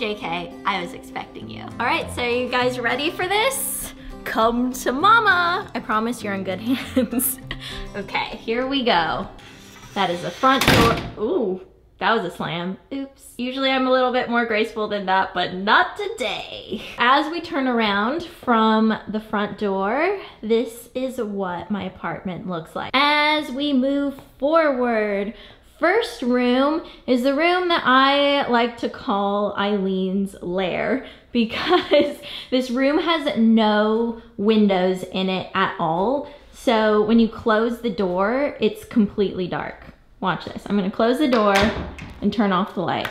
JK, I was expecting you. All right, so you guys ready for this? Come to mama. I promise you're in good hands. okay, here we go. That is the front door. Ooh, that was a slam. Oops. Usually I'm a little bit more graceful than that, but not today. As we turn around from the front door, this is what my apartment looks like. As we move forward, first room is the room that I like to call Eileen's lair because this room has no windows in it at all. So when you close the door, it's completely dark. Watch this. I'm gonna close the door and turn off the light.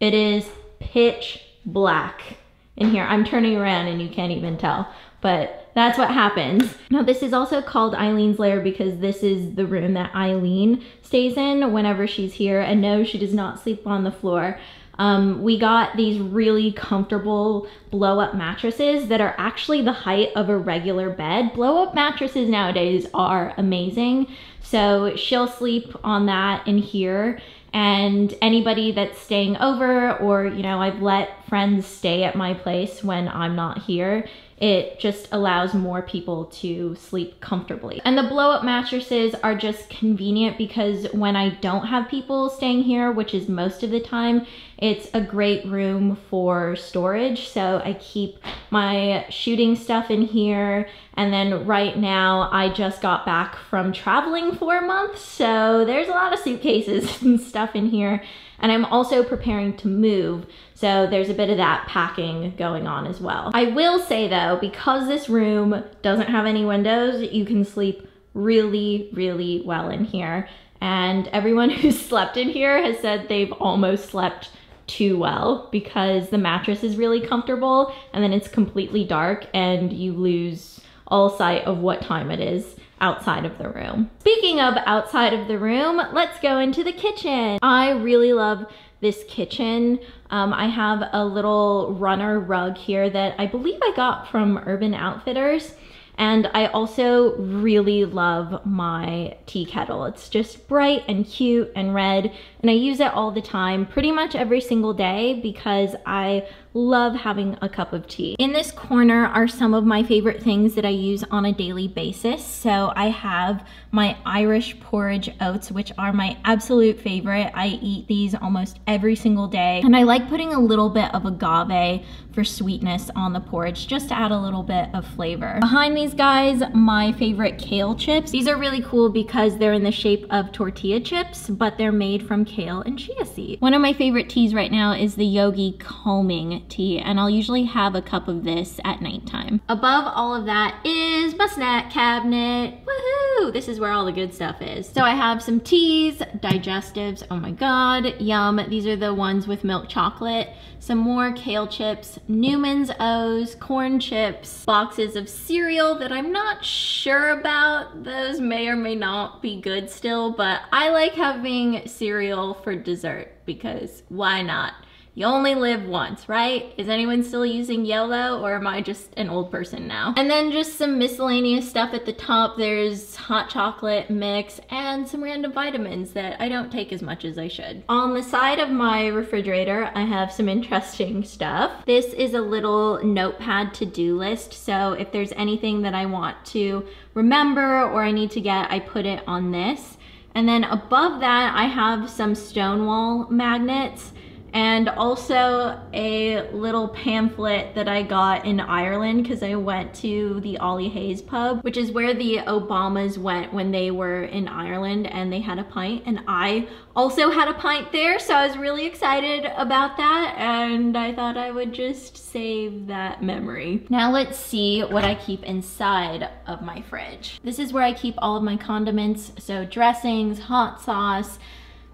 It is pitch black in here. I'm turning around and you can't even tell, but that's what happens. Now this is also called Eileen's lair because this is the room that Eileen stays in whenever she's here and no, she does not sleep on the floor. Um, we got these really comfortable blow up mattresses that are actually the height of a regular bed. Blow up mattresses nowadays are amazing. So she'll sleep on that in here and anybody that's staying over or, you know, I've let friends stay at my place when I'm not here it just allows more people to sleep comfortably. And the blow up mattresses are just convenient because when I don't have people staying here, which is most of the time, it's a great room for storage. So I keep my shooting stuff in here. And then right now I just got back from traveling for a month. So there's a lot of suitcases and stuff in here. And I'm also preparing to move. So there's a bit of that packing going on as well. I will say though, because this room doesn't have any windows, you can sleep really, really well in here. And everyone who's slept in here has said they've almost slept too well because the mattress is really comfortable and then it's completely dark and you lose all sight of what time it is outside of the room. Speaking of outside of the room, let's go into the kitchen. I really love this kitchen. Um, I have a little runner rug here that I believe I got from Urban Outfitters. And I also really love my tea kettle. It's just bright and cute and red and I use it all the time, pretty much every single day because I love having a cup of tea. In this corner are some of my favorite things that I use on a daily basis. So I have my Irish porridge oats, which are my absolute favorite. I eat these almost every single day. And I like putting a little bit of agave for sweetness on the porridge, just to add a little bit of flavor. Behind these guys, my favorite kale chips. These are really cool because they're in the shape of tortilla chips, but they're made from kale and chia seed. One of my favorite teas right now is the Yogi Calming tea, and I'll usually have a cup of this at nighttime. Above all of that is my snack cabinet. Woohoo! This is where all the good stuff is. So I have some teas, digestives, oh my god, yum. These are the ones with milk chocolate some more kale chips, Newman's O's, corn chips, boxes of cereal that I'm not sure about. Those may or may not be good still, but I like having cereal for dessert because why not? You only live once, right? Is anyone still using YOLO or am I just an old person now? And then just some miscellaneous stuff at the top. There's hot chocolate mix and some random vitamins that I don't take as much as I should. On the side of my refrigerator, I have some interesting stuff. This is a little notepad to-do list. So if there's anything that I want to remember or I need to get, I put it on this. And then above that, I have some Stonewall magnets and also a little pamphlet that I got in Ireland because I went to the Ollie Hayes pub, which is where the Obamas went when they were in Ireland and they had a pint and I also had a pint there so I was really excited about that and I thought I would just save that memory. Now let's see what I keep inside of my fridge. This is where I keep all of my condiments, so dressings, hot sauce,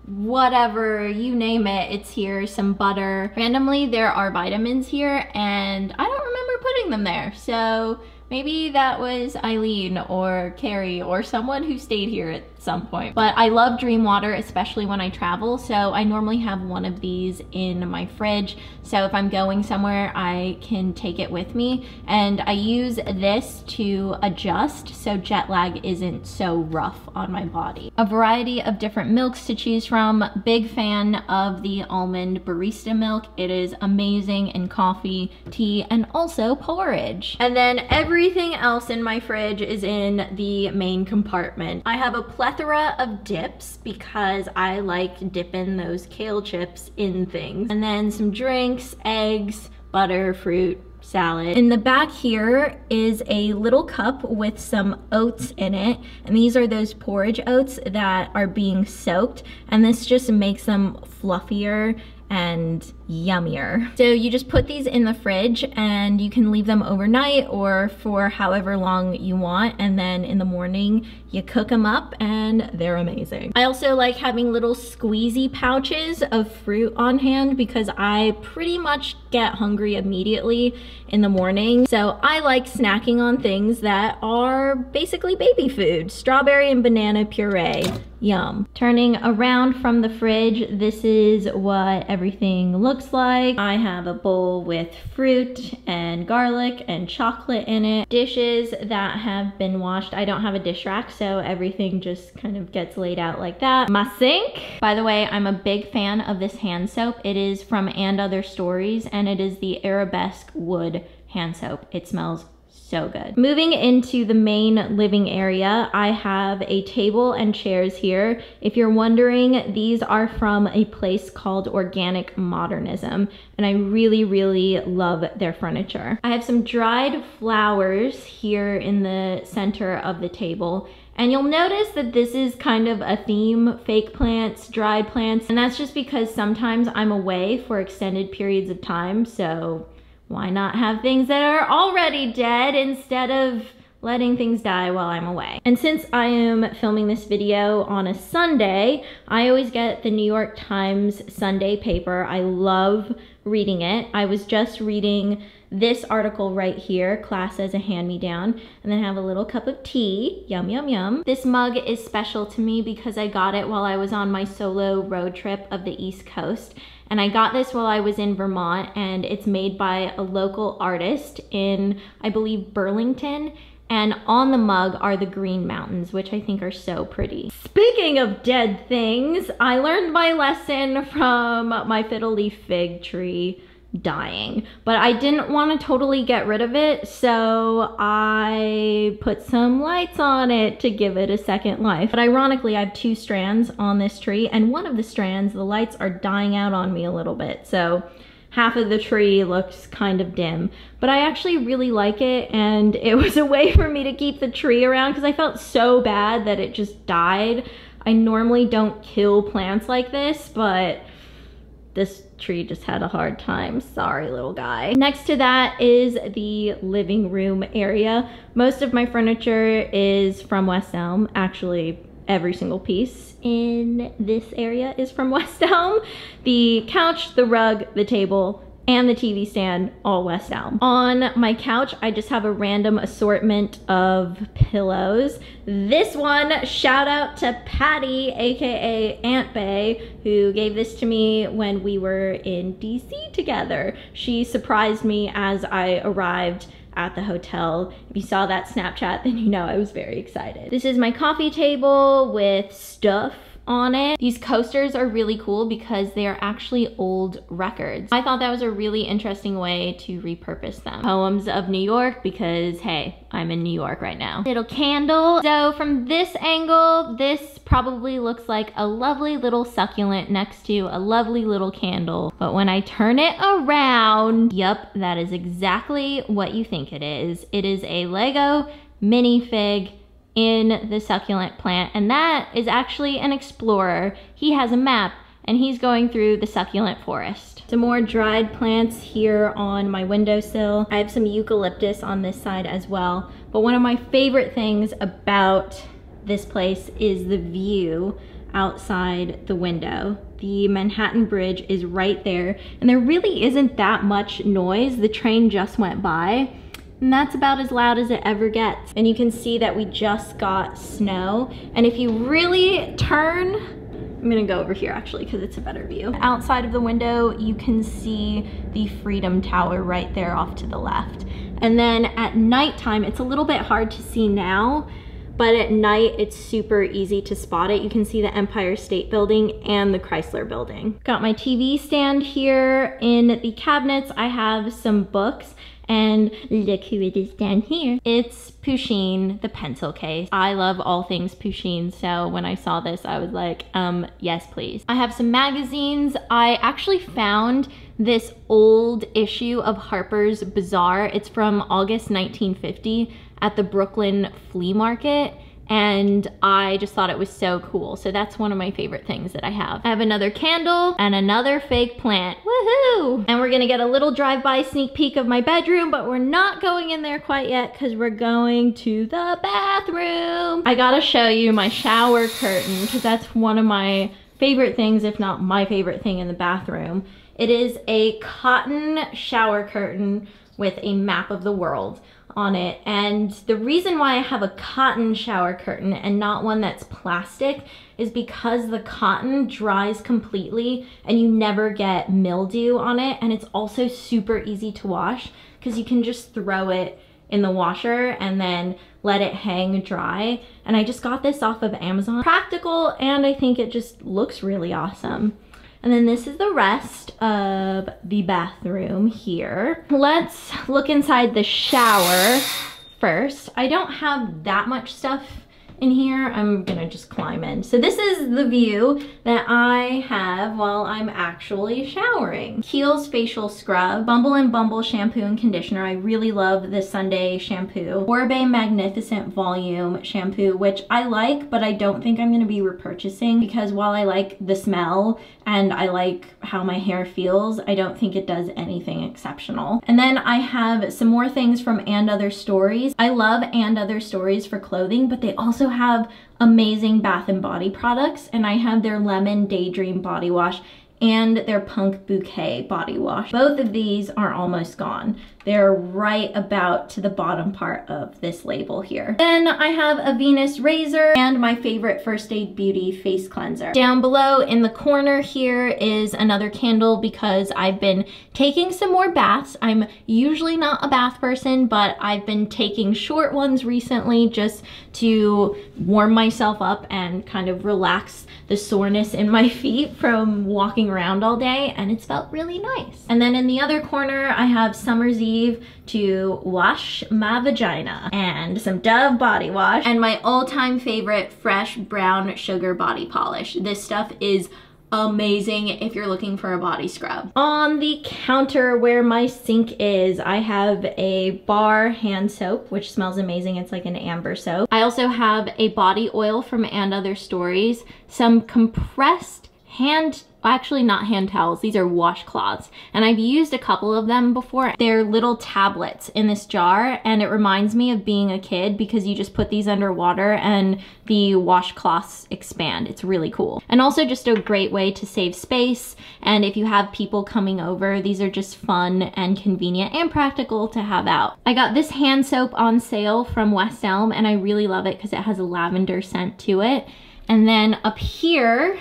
whatever, you name it, it's here, some butter. Randomly, there are vitamins here and I don't remember putting them there. So Maybe that was Eileen or Carrie or someone who stayed here at some point. But I love Dream Water, especially when I travel. So I normally have one of these in my fridge. So if I'm going somewhere, I can take it with me. And I use this to adjust so jet lag isn't so rough on my body. A variety of different milks to choose from. Big fan of the almond barista milk. It is amazing in coffee, tea, and also porridge. And then everything else in my fridge is in the main compartment. I have a plethora of dips because I like dipping those kale chips in things. And then some drinks, eggs, butter, fruit, salad. In the back here is a little cup with some oats in it. And these are those porridge oats that are being soaked. And this just makes them fluffier and yummier. So you just put these in the fridge and you can leave them overnight or for however long you want and then in the morning you cook them up and they're amazing. I also like having little squeezy pouches of fruit on hand because I pretty much get hungry immediately in the morning. So I like snacking on things that are basically baby food. Strawberry and banana puree, yum. Turning around from the fridge, this is what everything looks like. I have a bowl with fruit and garlic and chocolate in it. Dishes that have been washed. I don't have a dish rack, so everything just kind of gets laid out like that. My sink. By the way, I'm a big fan of this hand soap. It is from And Other Stories, and it is the Arabesque Wood hand soap. It smells so good. Moving into the main living area, I have a table and chairs here. If you're wondering, these are from a place called Organic Modernism, and I really, really love their furniture. I have some dried flowers here in the center of the table, and you'll notice that this is kind of a theme, fake plants, dried plants, and that's just because sometimes I'm away for extended periods of time, so why not have things that are already dead instead of letting things die while I'm away. And since I am filming this video on a Sunday, I always get the New York Times Sunday paper. I love reading it. I was just reading this article right here, class as a hand-me-down, and then have a little cup of tea, yum, yum, yum. This mug is special to me because I got it while I was on my solo road trip of the East Coast, and I got this while I was in Vermont and it's made by a local artist in, I believe, Burlington. And on the mug are the Green Mountains, which I think are so pretty. Speaking of dead things, I learned my lesson from my fiddle leaf fig tree dying. But I didn't want to totally get rid of it, so I put some lights on it to give it a second life. But ironically, I have two strands on this tree, and one of the strands, the lights are dying out on me a little bit, so half of the tree looks kind of dim. But I actually really like it, and it was a way for me to keep the tree around because I felt so bad that it just died. I normally don't kill plants like this, but this tree just had a hard time. Sorry, little guy. Next to that is the living room area. Most of my furniture is from West Elm. Actually, every single piece in this area is from West Elm. The couch, the rug, the table, and the TV stand all West Elm. On my couch, I just have a random assortment of pillows. This one, shout out to Patty, AKA Aunt Bay, who gave this to me when we were in DC together. She surprised me as I arrived at the hotel. If you saw that Snapchat, then you know I was very excited. This is my coffee table with stuff on it. These coasters are really cool because they are actually old records. I thought that was a really interesting way to repurpose them. Poems of New York because hey, I'm in New York right now. Little candle. So from this angle, this probably looks like a lovely little succulent next to a lovely little candle. But when I turn it around, yep, that is exactly what you think it is. It is a Lego minifig in the succulent plant, and that is actually an explorer. He has a map, and he's going through the succulent forest. Some more dried plants here on my windowsill. I have some eucalyptus on this side as well. But one of my favorite things about this place is the view outside the window. The Manhattan Bridge is right there, and there really isn't that much noise. The train just went by, And that's about as loud as it ever gets. And you can see that we just got snow. And if you really turn, I'm gonna go over here actually because it's a better view. Outside of the window, you can see the Freedom Tower right there off to the left. And then at nighttime, it's a little bit hard to see now, but at night it's super easy to spot it. You can see the Empire State Building and the Chrysler Building. Got my TV stand here. In the cabinets, I have some books and look who it is down here. It's Pusheen, the pencil case. I love all things Pusheen, so when I saw this, I was like, um, yes, please. I have some magazines. I actually found this old issue of Harper's Bazaar. It's from August 1950 at the Brooklyn Flea Market and I just thought it was so cool. So that's one of my favorite things that I have. I have another candle and another fake plant. Woohoo! And we're gonna get a little drive-by sneak peek of my bedroom, but we're not going in there quite yet because we're going to the bathroom. I gotta show you my shower curtain because that's one of my favorite things, if not my favorite thing in the bathroom. It is a cotton shower curtain with a map of the world on it. And the reason why I have a cotton shower curtain and not one that's plastic is because the cotton dries completely and you never get mildew on it. And it's also super easy to wash because you can just throw it in the washer and then let it hang dry. And I just got this off of Amazon. Practical and I think it just looks really awesome. And then this is the rest of the bathroom here. Let's look inside the shower first. I don't have that much stuff in here. I'm gonna just climb in. So this is the view that I have while I'm actually showering. Kiehl's Facial Scrub, Bumble and Bumble Shampoo and Conditioner. I really love this Sunday shampoo. Oribe Magnificent Volume Shampoo, which I like, but I don't think I'm gonna be repurchasing because while I like the smell and I like how my hair feels, I don't think it does anything exceptional. And then I have some more things from And Other Stories. I love And Other Stories for clothing, but they also have amazing bath and body products and I have their lemon daydream body wash and their punk bouquet body wash. Both of these are almost gone. They're right about to the bottom part of this label here. Then I have a Venus razor and my favorite First Aid Beauty face cleanser. Down below in the corner here is another candle because I've been taking some more baths. I'm usually not a bath person, but I've been taking short ones recently just to warm myself up and kind of relax the soreness in my feet from walking around all day and it's felt really nice. And then in the other corner, I have Summer's Eve to wash my vagina and some Dove body wash and my all-time favorite fresh brown sugar body polish. This stuff is amazing if you're looking for a body scrub. On the counter where my sink is, I have a bar hand soap, which smells amazing. It's like an amber soap. I also have a body oil from And Other Stories, some compressed hand actually not hand towels, these are washcloths. And I've used a couple of them before. They're little tablets in this jar and it reminds me of being a kid because you just put these under water and the washcloths expand. It's really cool. And also just a great way to save space. And if you have people coming over, these are just fun and convenient and practical to have out. I got this hand soap on sale from West Elm and I really love it because it has a lavender scent to it. And then up here,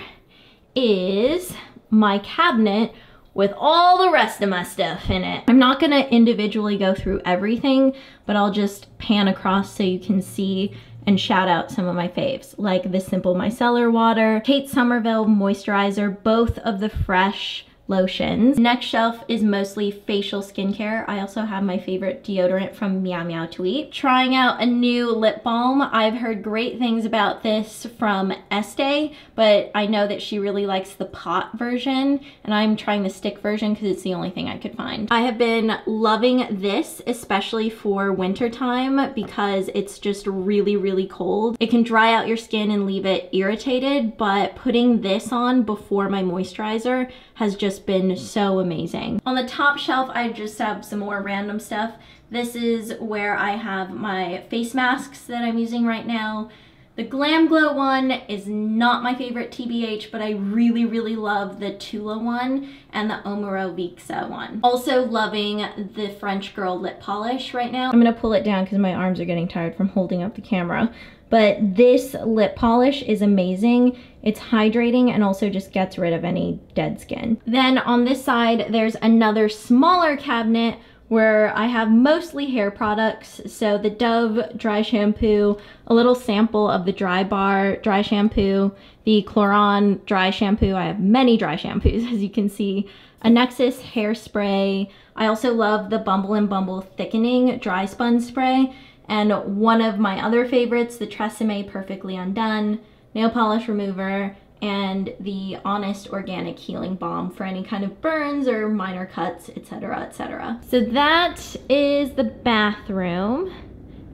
is my cabinet with all the rest of my stuff in it. I'm not gonna individually go through everything, but I'll just pan across so you can see and shout out some of my faves, like the Simple Micellar Water, Kate Somerville Moisturizer, both of the fresh lotions. Next shelf is mostly facial skincare. I also have my favorite deodorant from Meow Meow Tweet. Trying out a new lip balm. I've heard great things about this from Estee, but I know that she really likes the pot version and I'm trying the stick version because it's the only thing I could find. I have been loving this, especially for winter time because it's just really, really cold. It can dry out your skin and leave it irritated, but putting this on before my moisturizer has just been so amazing. On the top shelf, I just have some more random stuff. This is where I have my face masks that I'm using right now. The Glam Glow one is not my favorite TBH, but I really, really love the Tula one and the Omorovicza one. Also loving the French Girl lip polish right now. I'm gonna pull it down because my arms are getting tired from holding up the camera. But this lip polish is amazing. It's hydrating and also just gets rid of any dead skin. Then on this side, there's another smaller cabinet where I have mostly hair products. So the Dove dry shampoo, a little sample of the Dry Bar dry shampoo, the Klorane dry shampoo. I have many dry shampoos, as you can see. A Nexxus hairspray. I also love the Bumble and Bumble thickening dry spun spray. And one of my other favorites, the Tresemme Perfectly Undone nail polish remover and the Honest Organic Healing Balm for any kind of burns or minor cuts, etc., etc. So that is the bathroom.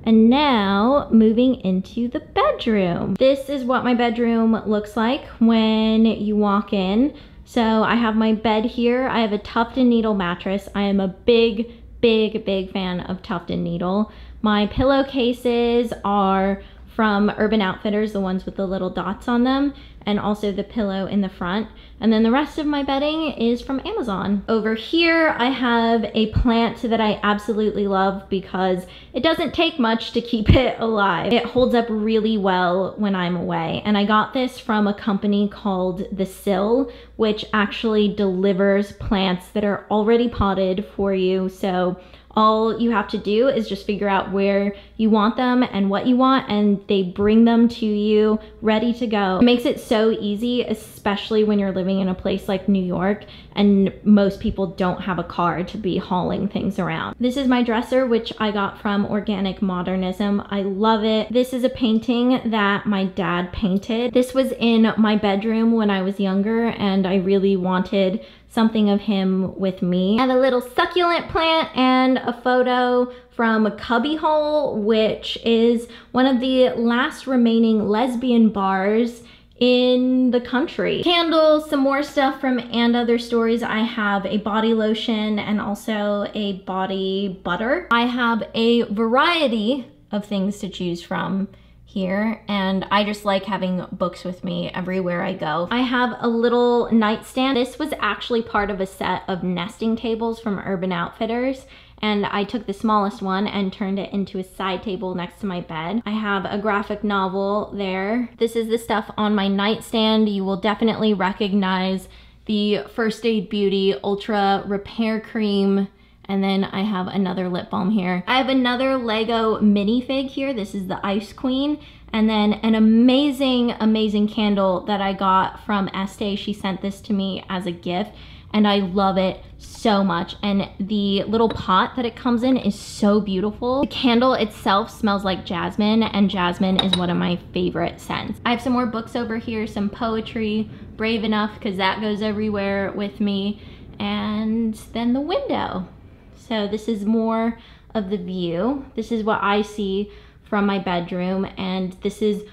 And now moving into the bedroom. This is what my bedroom looks like when you walk in. So I have my bed here. I have a Tuft & Needle mattress. I am a big, big, big fan of Tuft & Needle. My pillowcases are from Urban Outfitters, the ones with the little dots on them, and also the pillow in the front. And then the rest of my bedding is from Amazon. Over here, I have a plant that I absolutely love because it doesn't take much to keep it alive. It holds up really well when I'm away. And I got this from a company called The Sill, which actually delivers plants that are already potted for you. So all you have to do is just figure out where you want them and what you want and they bring them to you ready to go. It makes it so easy, especially when you're living in a place like New York and most people don't have a car to be hauling things around. This is my dresser, which I got from Organic Modernism. I love it. This is a painting that my dad painted. This was in my bedroom when I was younger and I really wanted something of him with me. I have a little succulent plant and a photo from a Cubbyhole, which is one of the last remaining lesbian bars in the country. Candles, some more stuff from And Other Stories. I have a body lotion and also a body butter. I have a variety of things to choose from here and I just like having books with me everywhere I go. I have a little nightstand. This was actually part of a set of nesting tables from Urban Outfitters and I took the smallest one and turned it into a side table next to my bed. I have a graphic novel there. This is the stuff on my nightstand. You will definitely recognize the First Aid Beauty Ultra Repair Cream and then I have another lip balm here. I have another Lego minifig here. This is the Ice Queen. And then an amazing, amazing candle that I got from Estee. She sent this to me as a gift and I love it so much. And the little pot that it comes in is so beautiful. The candle itself smells like jasmine and jasmine is one of my favorite scents. I have some more books over here, some poetry, Brave Enough because that goes everywhere with me. And then the window. So this is more of the view. This is what I see from my bedroom and this is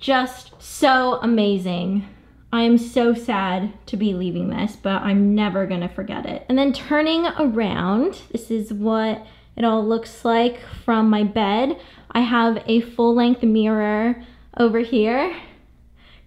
just so amazing. I am so sad to be leaving this, but I'm never gonna forget it. And then turning around, this is what it all looks like from my bed. I have a full length mirror over here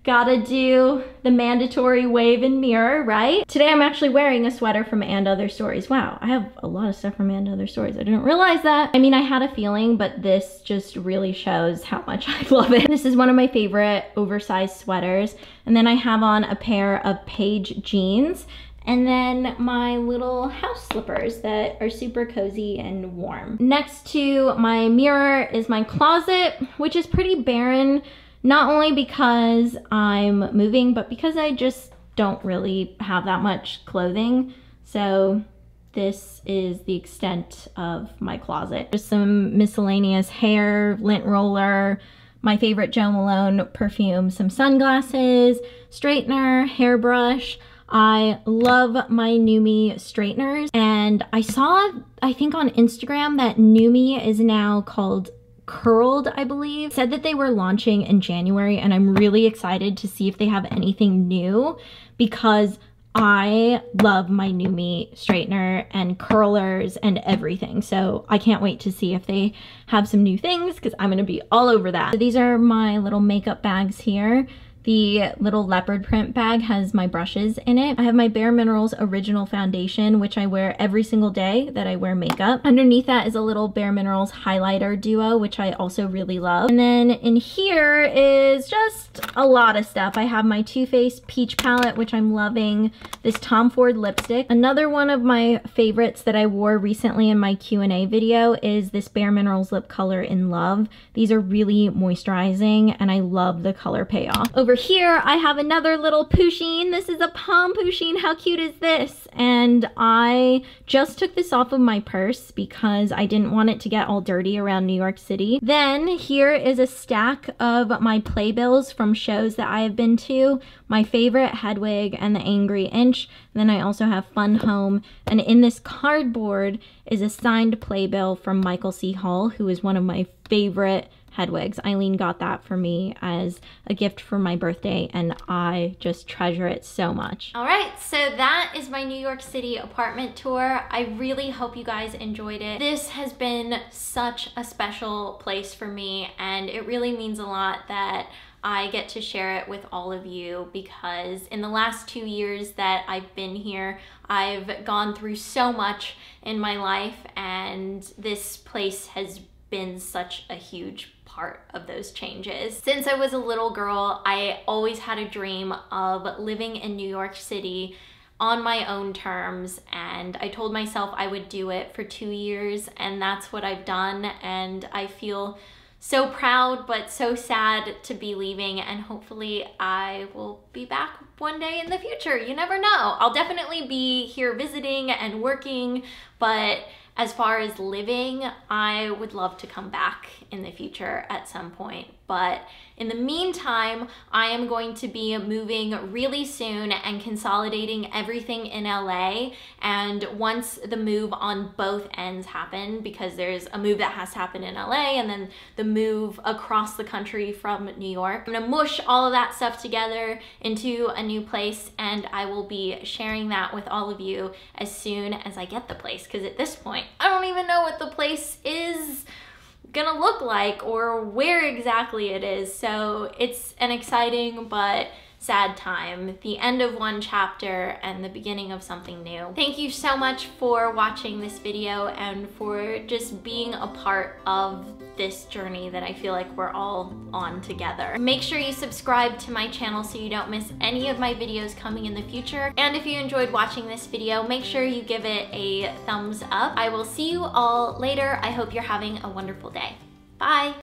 Gotta do the mandatory wave and mirror, right? Today I'm actually wearing a sweater from And Other Stories. Wow, I have a lot of stuff from And Other Stories. I didn't realize that. I mean, I had a feeling, but this just really shows how much I love it. This is one of my favorite oversized sweaters. And then I have on a pair of Paige jeans and then my little house slippers that are super cozy and warm. Next to my mirror is my closet, which is pretty barren not only because I'm moving, but because I just don't really have that much clothing. So this is the extent of my closet. Just some miscellaneous hair, lint roller, my favorite Jo Malone perfume, some sunglasses, straightener, hairbrush. I love my NuMe straighteners and I saw, I think on Instagram that NuMe is now called Curled, I believe, said that they were launching in January and I'm really excited to see if they have anything new because I love my NuMe straightener and curlers and everything. So I can't wait to see if they have some new things because I'm going to be all over that. So these are my little makeup bags here. The little leopard print bag has my brushes in it. I have my Bare Minerals Original Foundation, which I wear every single day that I wear makeup. Underneath that is a little Bare Minerals highlighter duo, which I also really love. And then in here is just a lot of stuff. I have my Too Faced Peach Palette, which I'm loving. This Tom Ford lipstick. Another one of my favorites that I wore recently in my Q&A video is this Bare Minerals Lip Color in Love. These are really moisturizing and I love the color payoff. Over over here, I have another little Pusheen. This is a Palm Pusheen. How cute is this? And I just took this off of my purse because I didn't want it to get all dirty around New York City. Then here is a stack of my playbills from shows that I have been to. My favorite, Hedwig and the Angry Inch. then I also have Fun Home. And in this cardboard is a signed playbill from Michael C. Hall, who is one of my favorite Hedwigs. Eileen got that for me as a gift for my birthday and I just treasure it so much. All right, so that is my New York City apartment tour. I really hope you guys enjoyed it. This has been such a special place for me and it really means a lot that I get to share it with all of you because in the last two years that I've been here, I've gone through so much in my life and this place has been such a huge part of those changes. Since I was a little girl, I always had a dream of living in New York City on my own terms and I told myself I would do it for two years and that's what I've done and I feel so proud but so sad to be leaving and hopefully I will be back one day in the future. You never know. I'll definitely be here visiting and working but as far as living, I would love to come back in the future at some point. But in the meantime, I am going to be moving really soon and consolidating everything in LA. And once the move on both ends happen, because there's a move that has to happen in LA and then the move across the country from New York, I'm gonna mush all of that stuff together into a new place and I will be sharing that with all of you as soon as I get the place. Because at this point, I don't even know what the place is gonna look like or where exactly it is. So it's an exciting but sad time, the end of one chapter and the beginning of something new. Thank you so much for watching this video and for just being a part of this journey that I feel like we're all on together. Make sure you subscribe to my channel so you don't miss any of my videos coming in the future. And if you enjoyed watching this video, make sure you give it a thumbs up. I will see you all later. I hope you're having a wonderful day. Bye.